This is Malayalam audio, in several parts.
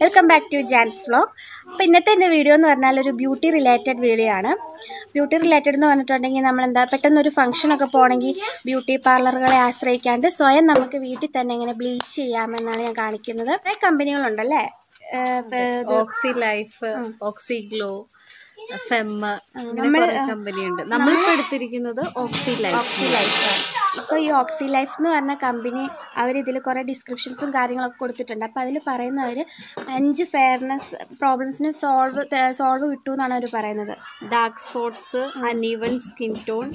Welcome back to Jan's vlog അപ്പോൾ ഇന്നത്തെ എന്റെ വീഡിയോ എന്ന് പറഞ്ഞാൽ ഒരു ബ്യൂട്ടി റിലേറ്റഡ് വീഡിയോ ആണ്. ബ്യൂട്ടി റിലേറ്റഡ് എന്ന് പറഞ്ഞിട്ടുണ്ടെങ്കിൽ നമ്മൾ എന്താ പെട്ടെന്ന് ഒരു ഫംഗ്ഷനൊക്കെ പോകണമെങ്കിൽ ബ്യൂട്ടി പാർലറുകളെ ആശ്രയിക്കാണ്ട് സ്വയം നമുക്ക് വീട്ടിൽ തന്നെ ഇങ്ങനെ ബ്ലീച്ച് ചെയ്യാമെന്നാണ് ഞാൻ കാണിക്കുന്നത്. കുറേ കമ്പനികളുണ്ടല്ലേ oxy life oxy glow Fem company ഉണ്ട് നമ്മളിപ്പോ എടുത്തിരിക്കുന്നത് ഓക്സി ലൈഫ് ഓക്സി ലൈഫാണ് ഇപ്പോൾ ഈ ഓക്സി ലൈഫ് എന്ന് പറഞ്ഞ കമ്പനി അവർ ഇതിൽ കുറേ ഡിസ്ക്രിപ്ഷൻസും കാര്യങ്ങളൊക്കെ കൊടുത്തിട്ടുണ്ട്. അപ്പോൾ അതിൽ പറയുന്നവർ അഞ്ച് ഫെയർനെസ് പ്രോബ്ലംസിന് സോൾവ് സോൾവ് കിട്ടുമെന്നാണ് അവർ പറയുന്നത്. Dark spots uneven skin tone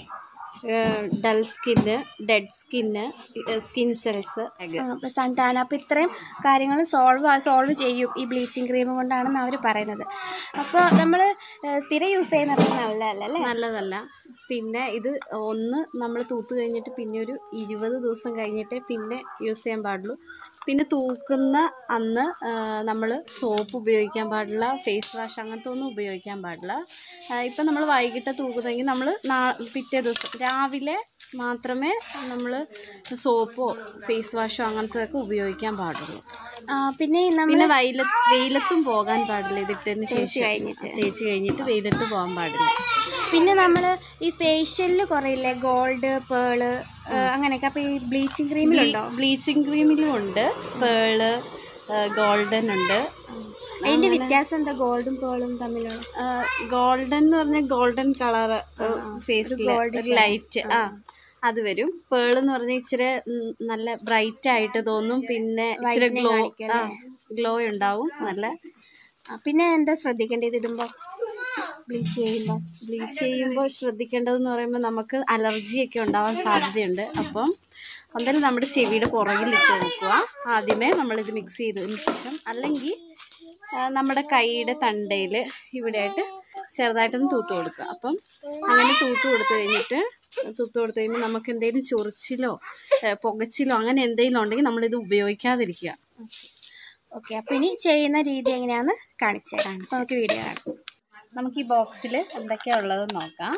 dull skin dead skin skin cells. അപ്പോൾ സൺടാൻ അപ്പോൾ ഇത്രയും കാര്യങ്ങൾ സോൾവ് സോൾവ് ചെയ്യും ഈ ബ്ലീച്ചിങ് ക്രീം കൊണ്ടാണെന്ന് അവർ പറയുന്നത്. അപ്പോൾ നമ്മൾ സ്ഥിരം യൂസ് ചെയ്യുന്നത് നല്ലതല്ല അല്ലേ? നല്ലതല്ല. പിന്നെ ഇത് ഒന്ന് നമ്മൾ തൂത്ത് കഴിഞ്ഞിട്ട് പിന്നെ ഒരു ഇരുപത് ദിവസം കഴിഞ്ഞിട്ടേ പിന്നെ യൂസ് ചെയ്യാൻ പാടുള്ളൂ. പിന്നെ തൂക്കുന്ന അന്ന് നമ്മൾ സോപ്പ് ഉപയോഗിക്കാൻ പാടില്ല ഫേസ് വാഷ് അങ്ങനത്തെ ഒന്നും ഉപയോഗിക്കാൻ പാടില്ല. ഇപ്പം നമ്മൾ വൈകിട്ട് തൂക്കുന്നെങ്കിൽ നമ്മൾ പിറ്റേ ദിവസം രാവിലെ മാത്രമേ നമ്മൾ സോപ്പോ ഫേസ് വാഷോ അങ്ങനത്തെയൊക്കെ ഉപയോഗിക്കാൻ പാടുള്ളൂ. പിന്നെ പിന്നെ വെയില വെയിലത്തും പോകാൻ പാടില്ല. ഇതിട്ടതിന് ശേഷം. കഴിഞ്ഞിട്ട്. തേച്ച് കഴിഞ്ഞിട്ട് വെയിലത്ത് പോകാൻ പാടില്ല. പിന്നെ നമ്മൾ ഈ ഫേഷ്യലിൽ കുറയില്ലേ? ഗോൾഡ് പേൾ അങ്ങനെയൊക്കെ. അപ്പോൾ ഈ ബ്ലീച്ചിങ് ക്രീമിലുണ്ടോ ബ്ലീച്ചിങ് ക്രീമിലും ഉണ്ട്. പേൾ ഗോൾഡൻ ഉണ്ട്. അതിന്റെ വ്യത്യാസം എന്താ? ഗോൾഡും പേളും തമ്മിലുള്ള ഗോൾഡൻ എന്ന് പറഞ്ഞാൽ ഗോൾഡൻ കളർ ഫേസിൽ ലൈറ്റ് ആ. അത് വരും. പേൾ എന്ന് പറഞ്ഞാൽ ഇച്ചിരി നല്ല ബ്രൈറ്റ് ആയിട്ട് തോന്നും. പിന്നെ ഇച്ചിരി ഗ്ലോ ഗ്ലോ ഉണ്ടാവും. നല്ല. പിന്നെ എന്താ ശ്രദ്ധിക്കേണ്ടത് ഇടുമ്പോൾ ബ്ലീച്ച് ചെയ്യുമ്പോൾ ബ്ലീച്ച് ചെയ്യുമ്പോൾ ശ്രദ്ധിക്കേണ്ടതെന്ന് പറയുമ്പോൾ നമുക്ക് അലർജിയൊക്കെ ഉണ്ടാവാൻ സാധ്യതയുണ്ട്. അപ്പം എന്തായാലും നമ്മുടെ ചെവിയുടെ പുറകിൽ ഇട്ട് വെക്കുക ആദ്യമേ നമ്മളിത് മിക്സ് ചെയ്തതിന് ശേഷം. അല്ലെങ്കിൽ നമ്മുടെ കൈയുടെ തണ്ടയിൽ ഇവിടെയായിട്ട് ചെറുതായിട്ടൊന്ന് തൂത്ത് കൊടുക്കുക. അപ്പം അങ്ങനെ തൂത്ത് കൊടുത്തു കഴിഞ്ഞിട്ട് തൂത്ത് കൊടുത്തു കഴിയുമ്പോൾ നമുക്ക് എന്തെങ്കിലും ചൊറിച്ചിലോ പുകച്ചിലോ അങ്ങനെ എന്തെങ്കിലും ഉണ്ടെങ്കിൽ നമ്മളിത് ഉപയോഗിക്കാതിരിക്കുക. ഓക്കെ അപ്പോൾ ഇനി ചെയ്യുന്ന രീതി എങ്ങനെയാണെന്ന് കാണിച്ചു തരാം. നമുക്ക് വീഡിയോ കാണാം. നമുക്ക് ഈ ബോക്സിൽ എന്തൊക്കെയാണ് ഉള്ളതെന്ന് നോക്കാം.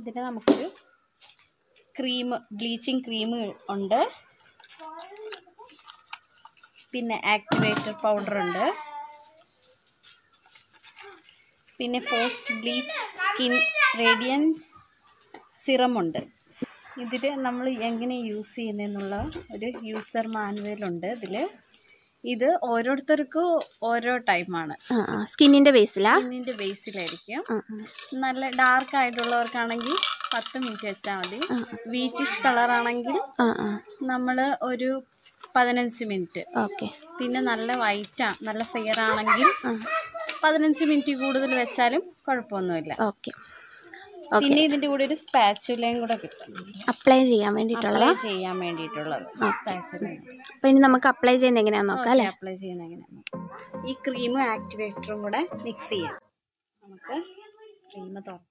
ഇതിന് നമുക്കൊരു ക്രീം ബ്ലീച്ചിങ് ക്രീം ഉണ്ട്. പിന്നെ ആക്ടിവേറ്റർ പൗഡർ ഉണ്ട്. പിന്നെ പോസ്റ്റ് ബ്ലീച്ച് സ്കിൻ റേഡിയൻസ് സിറമുണ്ട്. ഇതിൽ നമ്മൾ എങ്ങനെ യൂസ് ചെയ്യുന്നതെന്നുള്ള ഒരു യൂസർ മാനുവലുണ്ട് ഇതിൽ ഇത് ഓരോരുത്തർക്കും ഓരോ ടൈമാണ് സ്കിന്നിന്റെ ബേസിലാ സ്കിന്നിന്റെ ബേസിലായിരിക്കും നല്ല ഡാർക്ക് ആയിട്ടുള്ളവർക്കാണെങ്കിൽ പത്ത് മിനിറ്റ് വെച്ചാൽ മതി. വീറ്റിഷ് കളറാണെങ്കിൽ നമ്മൾ ഒരു പതിനഞ്ച് മിനിറ്റ് ഓക്കെ. പിന്നെ നല്ല വൈറ്റാണ് നല്ല ഫെയർ ആണെങ്കിൽ പതിനഞ്ച് മിനിറ്റ് കൂടുതൽ വെച്ചാലും കുഴപ്പമൊന്നുമില്ല. ഓക്കെ. പിന്നെ ഇതിന്റെ കൂടെ ഒരു സ്പാച്ചുലയും കൂടെ കിട്ടും. അപ്ലൈ ചെയ്യാൻ വേണ്ടിയിട്ടുള്ളത്? അപ്ലൈ ചെയ്യാൻ വേണ്ടിയിട്ടുള്ളത്. അപ്പോൾ ഇനി നമുക്ക് അപ്ലൈ ചെയ്യുന്നത് എങ്ങനെയാണെന്ന് നോക്കാം അല്ലേ? അപ്ലൈ ചെയ്യുന്ന എങ്ങനെയാണ് ഈ ക്രീമും ആക്ടിവേറ്ററും കൂടെ മിക്സ് ചെയ്യാം. നമുക്ക് ക്രീം തുറക്കാം.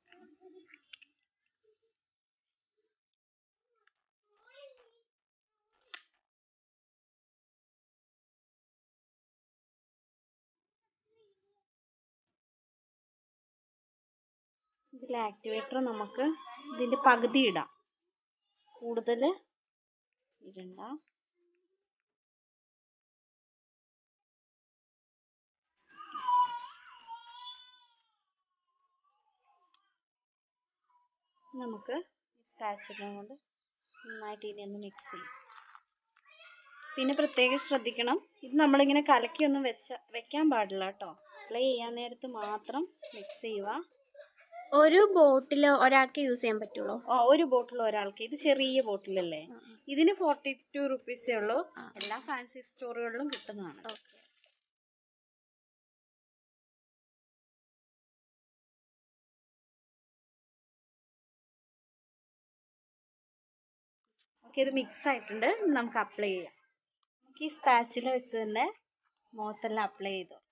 ഇതിൽ ആക്ടിവേറ്റർ നമുക്ക് ഇതിന്റെ പകുതി ഇടാം. കൂടുതൽ ഇടണ്ട. നമുക്ക് സ്പാച്ചുലം കൊണ്ട് നന്നായിട്ട് ഇനി ഒന്ന് മിക്സ് ചെയ്യും. പിന്നെ പ്രത്യേകം ശ്രദ്ധിക്കണം ഇത് നമ്മളിങ്ങനെ കലക്കിയൊന്നും വെച്ച വെക്കാൻ പാടില്ല കേട്ടോ. അപ്ലൈ ചെയ്യാൻ നേരത്ത് മാത്രം മിക്സ് ചെയ്യുക. ഒരു ബോട്ടിൽ ഒരാൾക്ക് യൂസ് ചെയ്യാൻ പറ്റുള്ളൂ? ആ, ഒരു ബോട്ടിൽ ഒരാൾക്ക്. ഇത് ചെറിയ ബോട്ടിലല്ലേ? ഇതിന് ഫോർട്ടി ടു റുപ്പീസേ ഉള്ളൂ. എല്ലാ ഫാൻസി സ്റ്റോറുകളിലും കിട്ടുന്നതാണ്. ഓക്കെ. ഇത് മിക്സ് ആയിട്ടുണ്ട്. നമുക്ക് അപ്ലൈ ചെയ്യാം. നമുക്ക് ഈ സ്പാച്ചിൽ വെച്ച് തന്നെ മുഖത്തെല്ലാം അപ്ലൈ ചെയ്തു?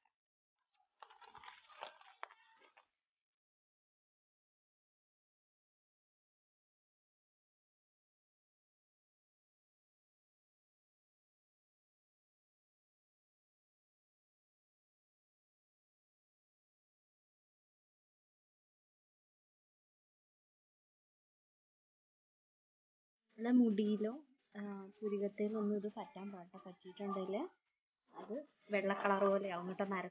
നമ്മുടെ മുടിയിലോ പുരികത്തേലൊന്നും ഇത് പറ്റാൻ പാടില്ല. പറ്റിയിട്ടുണ്ടെങ്കിൽ അത് വെള്ള കളർ പോലെയാവും കേട്ടോ നര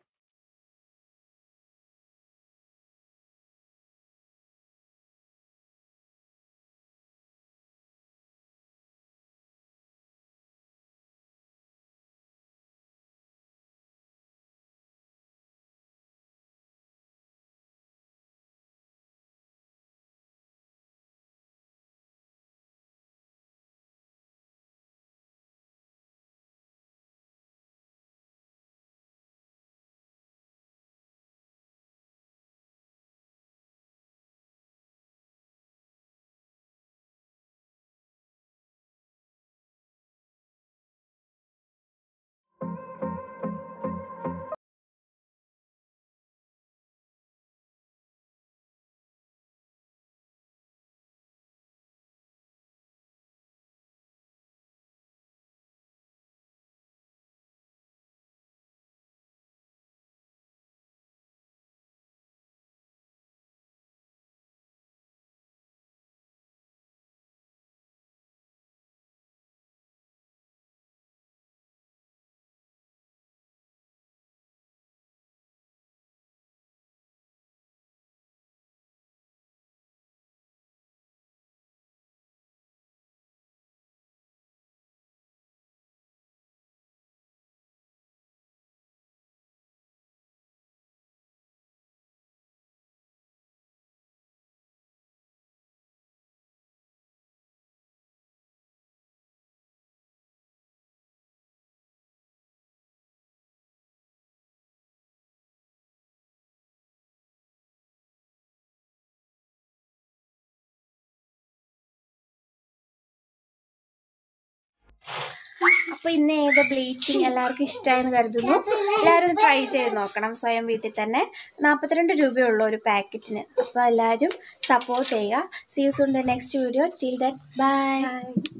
അപ്പോൾ ഇന്ന് ഏത് ബ്ലീച്ചിങ് എല്ലാവർക്കും ഇഷ്ടമായെന്ന് കരുതുന്നു. എല്ലാവരും ഒന്ന് ട്രൈ ചെയ്ത് നോക്കണം. സ്വയം വീട്ടിൽ തന്നെ നാൽപ്പത്തിരണ്ട് രൂപയുള്ള ഒരു പാക്കറ്റിന്. അപ്പോൾ എല്ലാവരും സപ്പോർട്ട് ചെയ്യുക. See you soon the next video till that bye